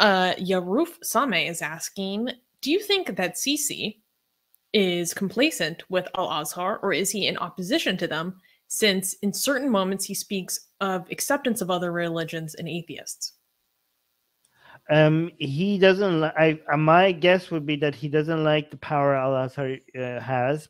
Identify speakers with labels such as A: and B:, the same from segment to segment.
A: Uh, Yaruf Same is asking, do you think that Sisi is complacent with Al Azhar, or is he in opposition to them? Since in certain moments he speaks of acceptance of other religions and atheists.
B: Um, he doesn't. I uh, my guess would be that he doesn't like the power Al Azhar uh, has.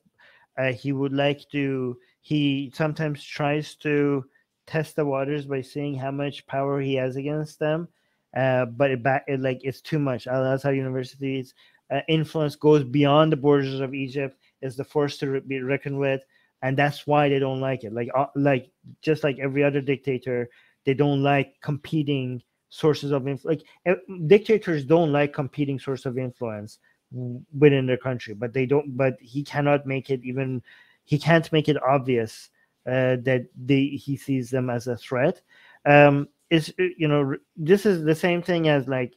B: Uh, he would like to. He sometimes tries to test the waters by seeing how much power he has against them. Uh, but it, back, it like it's too much. Al Azhar University's uh, influence goes beyond the borders of Egypt. Is the force to be reckoned with, and that's why they don't like it. Like uh, like just like every other dictator, they don't like competing sources of influence. Like dictators don't like competing source of influence within their country, but they don't. But he cannot make it even. He can't make it obvious uh, that they he sees them as a threat. Um, is you know this is the same thing as like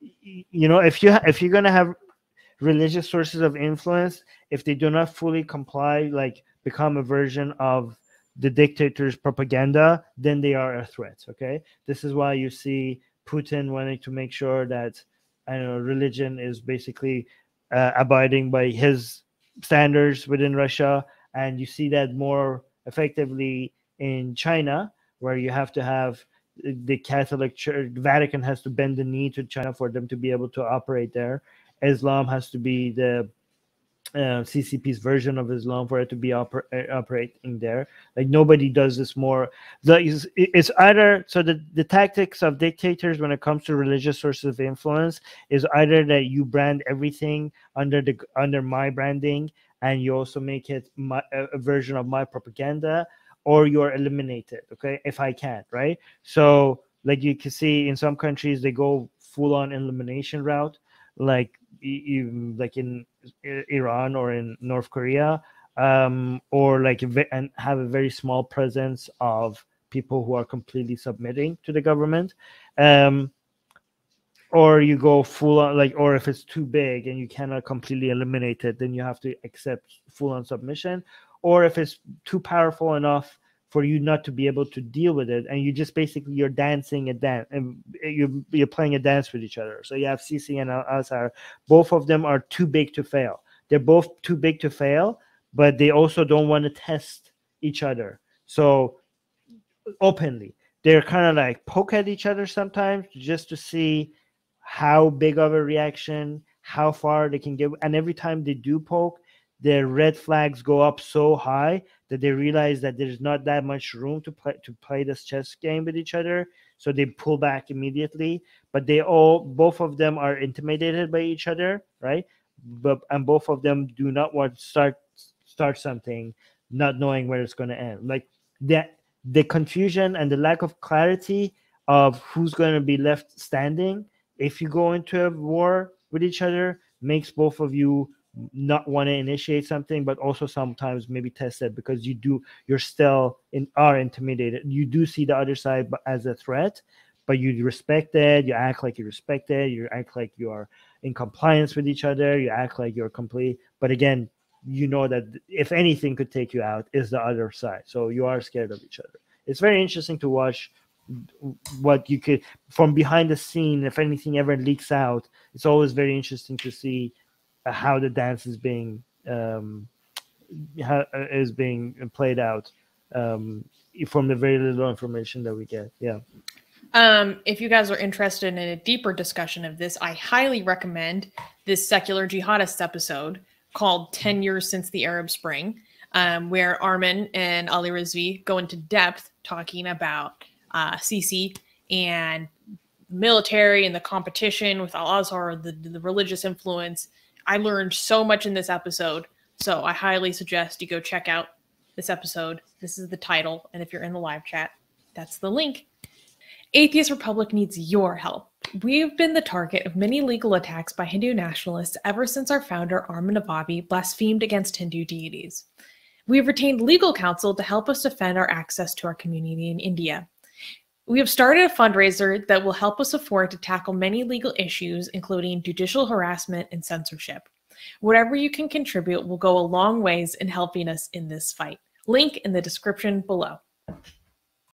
B: you know if you ha- if you're gonna have religious sources of influence if they do not fully comply like become a version of the dictator's propaganda, then they are a threat. Okay, this is why you see Putin wanting to make sure that I don't know religion is basically uh, abiding by his standards within Russia, and you see that more effectively in China, where you have to have the Catholic Church, Vatican has to bend the knee to China for them to be able to operate there. Islam has to be the uh, CCP's version of Islam for it to be oper- uh, operating there. Like nobody does this more. It's, it's, either so the, the tactics of dictators when it comes to religious sources of influence is either that you brand everything under the under my branding and you also make it my, a version of my propaganda, or you're eliminated. Okay, if I can't right? So like you can see in some countries they go full on elimination route, like like in Iran or in North Korea, um, or like and have a very small presence of people who are completely submitting to the government. Um, or you go full on like or if it's too big and you cannot completely eliminate it then you have to accept full on submission or if it's too powerful enough for you not to be able to deal with it and you just basically you're dancing a dance and you're, you're playing a dance with each other. So you have Sisi and Azhar both of them are too big to fail. They're both too big to fail but they also don't want to test each other. So openly they're kind of like poke at each other sometimes just to see how big of a reaction how far they can get and every time they do poke their red flags go up so high that they realize that there's not that much room to play to play this chess game with each other. So they pull back immediately but they all both of them are intimidated by each other right? But and both of them do not want to start start something not knowing where it's going to end. Like that the confusion and the lack of clarity of who's going to be left standing if you go into a war with each other makes both of you not want to initiate something but also sometimes maybe test it because you do you're still in are intimidated. You do see the other side as a threat but you respect it you act like you respect it you act like you are in compliance with each other you act like you're complete. But again you know that if anything could take you out is the other side. So you are scared of each other. It's very interesting to watch what you could from behind the scene if anything ever leaks out it's always very interesting to see how the dance is being um, how, uh, is being played out um, from the very little information that we get. Yeah.
A: Um, if you guys are interested in a deeper discussion of this, I highly recommend this secular jihadist episode called 10 Years Since the Arab Spring, um, where Armin and Ali Rizvi go into depth talking about uh, Sisi and military and the competition with Al Azhar, the, the religious influence, I learned so much in this episode. So I highly suggest you go check out this episode. This is the title. And if you're in the live chat, that's the link. Atheist Republic needs your help. We've been the target of many legal attacks by Hindu nationalists ever since our founder, Armin Navabi, blasphemed against Hindu deities. We have retained legal counsel to help us defend our access to our community in India. We have started a fundraiser that will help us afford to tackle many legal issues, including judicial harassment and censorship. Whatever you can contribute will go a long ways in helping us in this fight. Link in the description below.